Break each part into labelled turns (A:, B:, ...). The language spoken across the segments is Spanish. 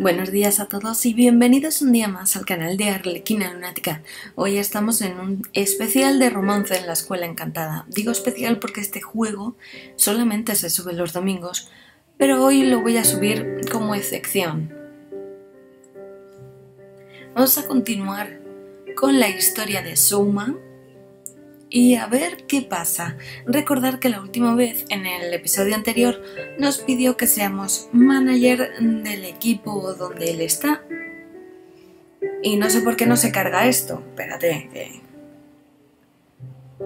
A: Buenos días a todos y bienvenidos un día más al canal de Arlequina Lunática. Hoy estamos en un especial de romance en la escuela encantada. Digo especial porque este juego solamente se sube los domingos, pero hoy lo voy a subir como excepción. Vamos a continuar con la historia de Souma, y a ver qué pasa. Recordar que la última vez en el episodio anterior nos pidió que seamos manager del equipo donde él está. Y no sé por qué no se carga esto. Espérate, que...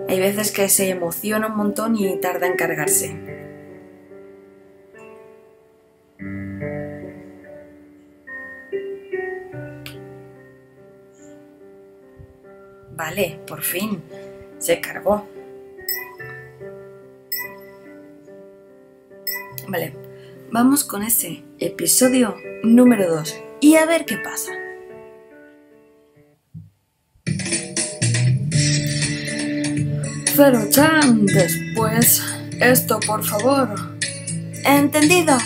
A: Hay veces que se emociona un montón y tarda en cargarse. Vale, por fin se cargó. Vale, vamos con ese episodio número 2 y a ver qué pasa. Pero Chan, después esto, por favor. Entendido.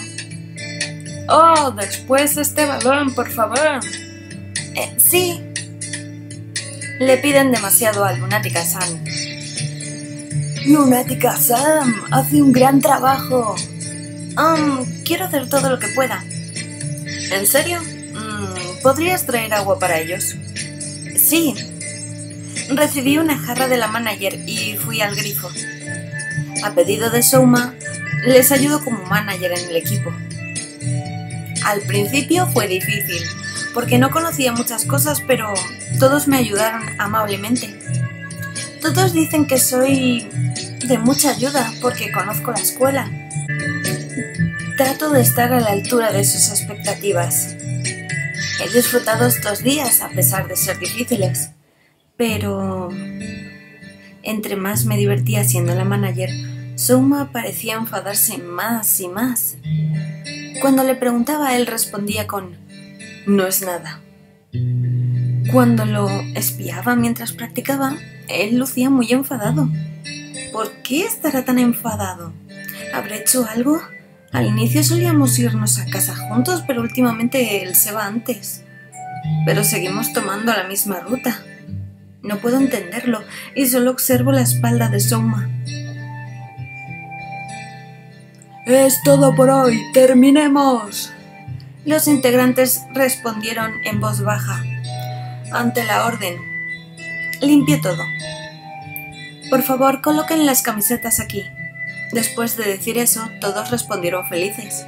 A: Oh, después este balón, por favor. Eh, sí, le piden demasiado a Lunática Sam. Lunática Sam hace un gran trabajo. Um, quiero hacer todo lo que pueda. ¿En serio? Mm, ¿Podrías traer agua para ellos? Sí. Recibí una jarra de la manager y fui al grifo. A pedido de Souma, les ayudo como manager en el equipo. Al principio fue difícil, porque no conocía muchas cosas, pero todos me ayudaron amablemente. Todos dicen que soy de mucha ayuda porque conozco la escuela. Trato de estar a la altura de sus expectativas. He disfrutado estos días a pesar de ser difíciles, pero entre más me divertía siendo la manager, Souma parecía enfadarse más y más. Cuando le preguntaba, él respondía con no es nada. Cuando lo espiaba mientras practicaba, él lucía muy enfadado. ¿Por qué estará tan enfadado? ¿Habré hecho algo? Al inicio solíamos irnos a casa juntos, pero últimamente él se va antes. Pero seguimos tomando la misma ruta. No puedo entenderlo y solo observo la espalda de Soma. Es todo por hoy. Terminemos. Los integrantes respondieron en voz baja. Ante la orden. Limpie todo. Por favor, coloquen las camisetas aquí. Después de decir eso, todos respondieron felices.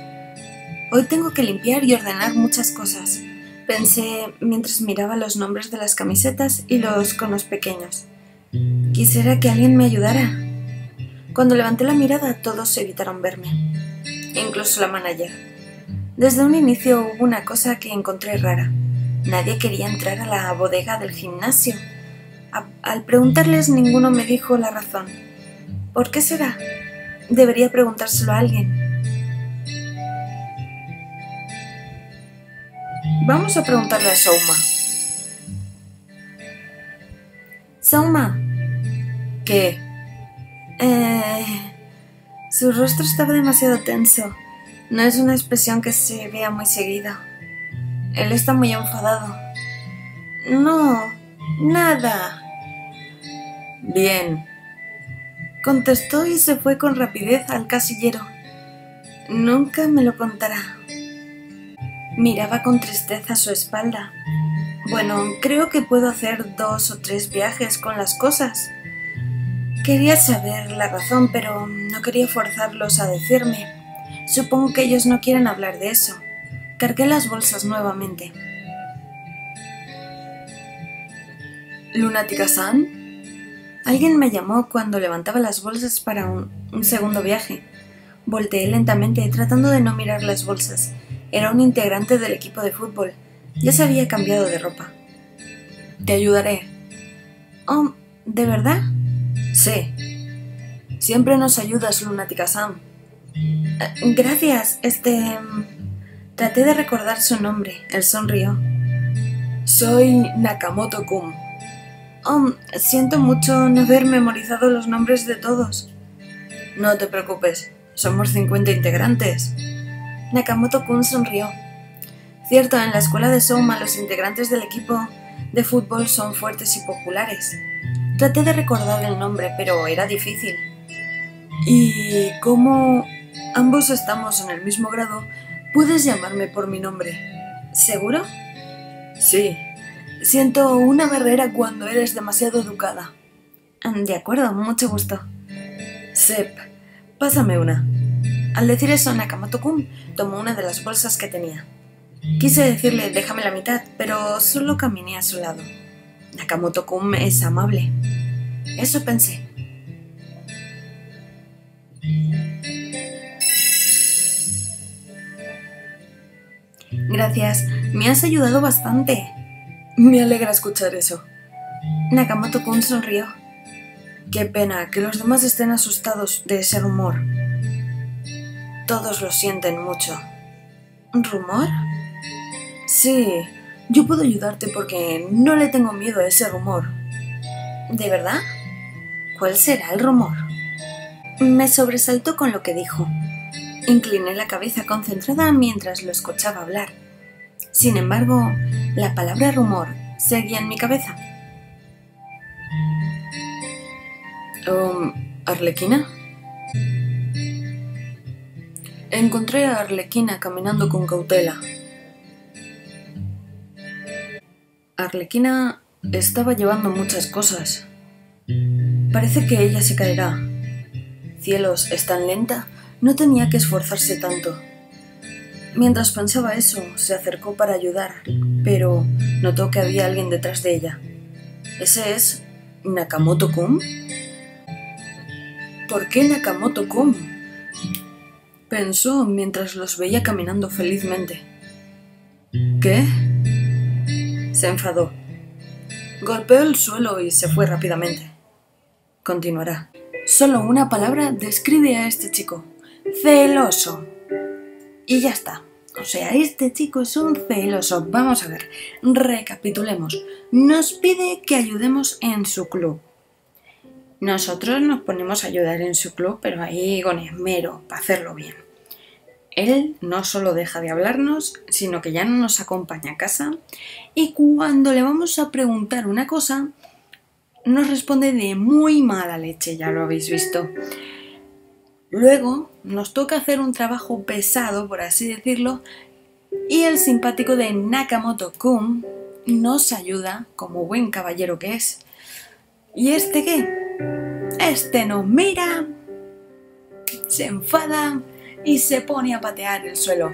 A: Hoy tengo que limpiar y ordenar muchas cosas, pensé mientras miraba los nombres de las camisetas y los conos pequeños. Quisiera que alguien me ayudara. Cuando levanté la mirada, todos evitaron verme, incluso la manager. Desde un inicio hubo una cosa que encontré rara. Nadie quería entrar a la bodega del gimnasio. al preguntarles ninguno me dijo la razón. ¿Por qué será? Debería preguntárselo a alguien. Vamos a preguntarle a Souma. Souma. ¿Qué? Eh, su rostro estaba demasiado tenso. No es una expresión que se vea muy seguida. Él está muy enfadado. No, nada. Bien. Contestó y se fue con rapidez al casillero. Nunca me lo contará. Miraba con tristeza su espalda. Bueno, creo que puedo hacer dos o tres viajes con las cosas. Quería saber la razón, pero no quería forzarlos a decirme. Supongo que ellos no quieren hablar de eso. Cargué las bolsas nuevamente. ¿Lunática-san? Alguien me llamó cuando levantaba las bolsas para un, un, segundo viaje. Volteé lentamente tratando de no mirar las bolsas. Era un integrante del equipo de fútbol. Ya se había cambiado de ropa. Te ayudaré. Oh, ¿de verdad? Sí. Siempre nos ayudas, Lunática-san. Gracias, este... Traté de recordar su nombre. Él sonrió. Soy Nakamoto-kun. Oh, siento mucho no haber memorizado los nombres de todos. No te preocupes, somos 50 integrantes. Nakamoto-kun sonrió. Cierto, en la escuela de Soma los integrantes del equipo de fútbol son fuertes y populares. Traté de recordar el nombre, pero era difícil. Y como ambos estamos en el mismo grado, puedes llamarme por mi nombre. ¿Seguro? Sí. Siento una barrera cuando eres demasiado educada. De acuerdo, mucho gusto. Sep, pásame una. Al decir eso, Nakamoto-kun tomó una de las bolsas que tenía. Quise decirle déjame la mitad, pero solo caminé a su lado. Nakamoto-kun es amable. Eso pensé. Gracias, me has ayudado bastante. Me alegra escuchar eso. Nakamoto-kun sonrió. Qué pena que los demás estén asustados de ese rumor. Todos lo sienten mucho. ¿Rumor? Sí, yo puedo ayudarte porque no le tengo miedo a ese rumor. ¿De verdad? ¿Cuál será el rumor? Me sobresaltó con lo que dijo. Incliné la cabeza concentrada mientras lo escuchaba hablar. Sin embargo, la palabra rumor seguía en mi cabeza. Um, ¿Arlequina? Encontré a Arlequina caminando con cautela. Arlequina estaba llevando muchas cosas. Parece que ella se caerá. Cielos, es tan lenta, no tenía que esforzarse tanto. Mientras pensaba eso, se acercó para ayudar, pero notó que había alguien detrás de ella. ¿Ese es Nakamoto-kun? ¿Por qué Nakamoto-kun? Pensó mientras los veía caminando felizmente. ¿Qué? Se enfadó. Golpeó el suelo y se fue rápidamente. Continuará. Solo una palabra describe a este chico. Celoso. Y ya está. O sea, este chico es un celoso. Vamos a ver. Recapitulemos. Nos pide que ayudemos en su club. Nosotros nos ponemos a ayudar en su club, pero ahí con esmero, para hacerlo bien. Él no solo deja de hablarnos, sino que ya no nos acompaña a casa y cuando le vamos a preguntar una cosa, nos responde de muy mala leche, ya lo habéis visto. Luego nos toca hacer un trabajo pesado, por así decirlo, y el simpático de Nakamoto-kun nos ayuda, como buen caballero que es. ¿Y este qué? Este nos mira, se enfada y se pone a patear el suelo.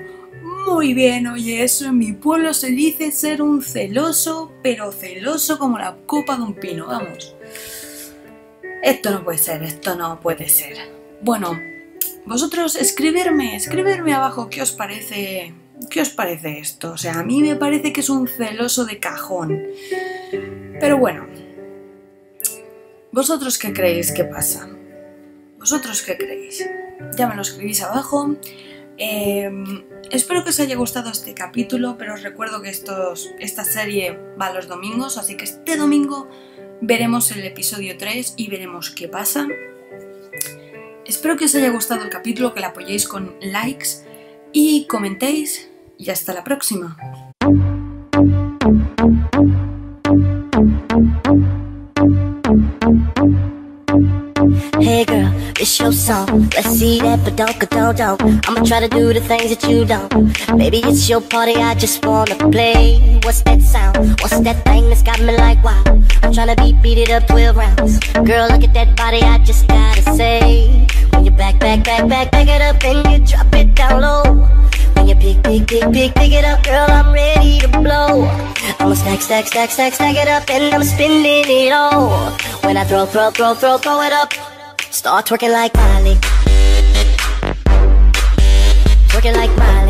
A: Muy bien, oye, eso en mi pueblo se dice ser un celoso, pero celoso como la copa de un pino, vamos. Esto no puede ser, esto no puede ser. Bueno, vosotros escribirme, escribirme abajo qué os parece, qué os parece esto. O sea, a mí me parece que es un celoso de cajón. Pero bueno, ¿Vosotros qué creéis que pasa? ¿Vosotros qué creéis? Ya me lo escribís abajo. Em, espero que os haya gustado este capítulo, pero os recuerdo que estos, esta serie va los domingos, así que este domingo veremos el episodio 3 y veremos qué pasa. Espero que os haya gustado el capítulo, que lo apoyéis con likes y comentéis y hasta la próxima. Hey girl, it's your song. Let's see that but don't don't don't. I'ma try to do the things that you don't. Baby, it's your party, I just wanna play. What's that sound? What's that thing that's got me like wow? I'm trying to beat beat it up 12 rounds. Girl, look at that body, I just gotta say. You back, back, back, back, back it up and you drop it down low. When you pick, pick, pick, pick, pick it up, girl, I'm ready to blow. I'ma stack, stack, stack, stack, stack it up and I'm spinning it all. When I throw, throw, throw, throw, throw it up. Start twerking like Miley. Twerking like Miley.